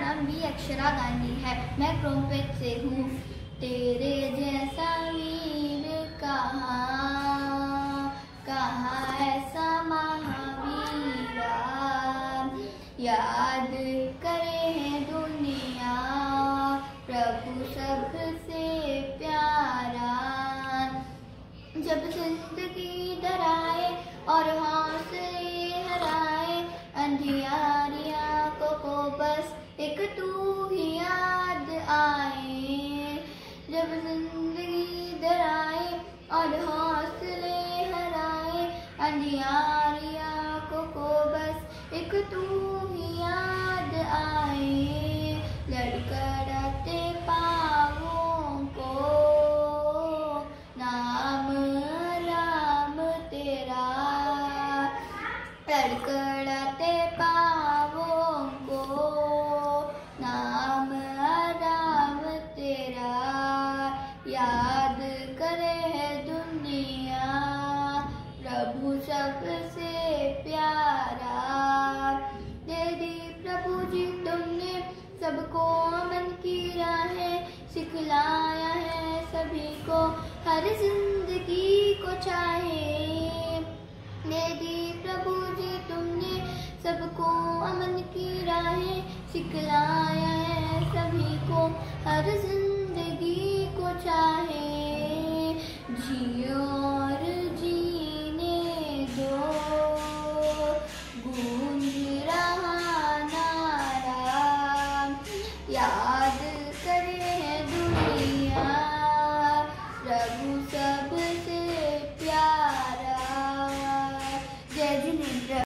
नाम भी अक्षरा गांधी है। मैं क्रोमपेट से हूँ। तेरे जैसा वीर कहाँ? ऐसा महावीर याद करे दुनिया, प्रभु सबसे प्यारा जब ज़िंदगी डराए और हौसले हराए अंधिया बस एक तू ही याद आए। जब ज़िंदगी डराए और हौसले हराए अंधियारी आँखों को बस एक तू ही याद आए। लड़खड़ाते पाँवों को, नाम राम तेरा। लड़खड़ाते पाँवों अमन की राहें सिखलाया है सभी को, हर ज़िंदगी को चाहे। दे दी प्रभु जी, तुमने सबको अमन की राहें सिखलाया है सभी को, हर ज़िंदगी को चाहे। जियो